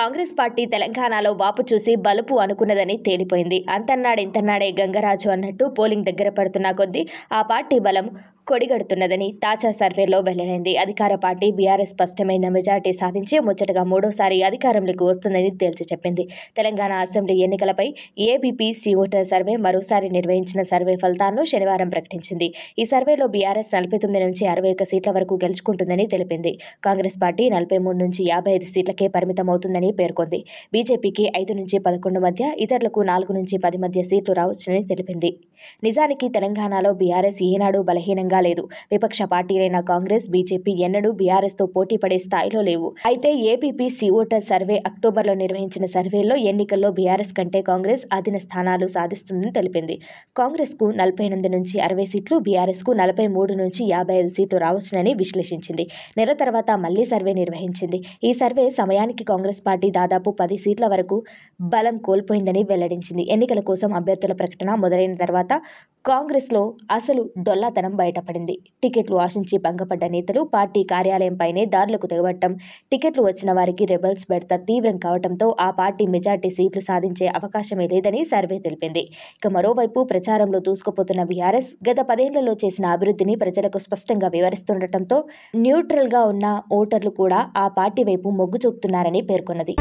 Congress party తెలంగాణలో వాపు చూసి బలుపు అనుకున్నదని తేలిపోయింది. అంతన్నాడు ఇంతన్నాడే గంగరాజు అన్నట్టు పోలింగ్ దగ్గర పడుతున్న కొద్దీ ఆ పార్టీ బలం కొడిగడుతున్నదని తాజా సర్వేలో వెల్లడైంది. అధికార పార్టీ బీఆర్ఎస్ స్పష్టమైన మెజార్టీ సాధించి ముచ్చటగా మూడోసారి అధికారంలోకి వస్తుందని తేల్చి చెప్పింది. తెలంగాణ అసెంబ్లీ ఎన్నికలపై ఏబీపీ ఓటర్ సర్వే మరోసారి నిర్వహించిన సర్వే ఫలితాలను శనివారం ప్రకటించింది. ఈ సర్వేలో బీఆర్ఎస్ నలభై తొమ్మిది నుంచి అరవై ఒక సీట్ల వరకు గెలుచుకుంటుందని తెలిపింది. కాంగ్రెస్ పార్టీ నలభై మూడు నుంచి యాభై ఐదు సీట్లకే పరిమితమవుతుందని పేర్కొంది. బీజేపీకి ఐదు నుంచి పదకొండు మధ్య ఇతరులకు నాలుగు నుంచి పది మధ్య సీట్లు రావచ్చని తెలిపింది. నిజానికి తెలంగాణలో బీఆర్ఎస్ ఏనాడు బలహీనంగా లేదు. విపక్ష పార్టీలైన కాంగ్రెస్ బీజేపీ ఎన్నడూ బీఆర్ఎస్తో పోటీ పడే స్థాయిలో లేవు. అయితే ఏపీపీ ఓటర్ సర్వే అక్టోబర్లో నిర్వహించిన సర్వేలో ఎన్నికల్లో బీఆర్ఎస్ కంటే కాంగ్రెస్ అధిన స్థానాలు సాధిస్తుందని తెలిపింది. కాంగ్రెస్కు నలభై ఎనిమిది నుంచి అరవై సీట్లు బీఆర్ఎస్కు నలభై మూడు నుంచి యాభై ఐదు సీట్లు రావచ్చునని విశ్లేషించింది. నెల తర్వాత మళ్ళీ సర్వే నిర్వహించింది. ఈ సర్వే సమయానికి కాంగ్రెస్ పార్టీ దాదాపు పది సీట్ల వరకు బలం కోల్పోయిందని వెల్లడించింది. ఎన్నికల కోసం అభ్యర్థుల ప్రకటన మొదలైన తర్వాత కాంగ్రెస్లో అసలు డొల్లాతనం బయటపడింది. టికెట్లు ఆశించి భంగపడ్డ నేతలు పార్టీ కార్యాలయంపైనే దారులకు తెగబట్టం టికెట్లు వచ్చిన వారికి రెబల్స్ బెడత తీవ్రం కావడంతో ఆ పార్టీ మెజార్టీ సీట్లు సాధించే అవకాశమే లేదని సర్వే తెలిపింది. ఇక మరోవైపు ప్రచారంలో దూసుకుపోతున్న బీఆర్ఎస్ గత పదేళ్ళలో చేసిన అభివృద్ధిని ప్రజలకు స్పష్టంగా వివరిస్తుండటంతో న్యూట్రల్గా ఉన్న ఓటర్లు కూడా ఆ పార్టీ వైపు మొగ్గు చూపుతున్నారని పేర్కొన్నది.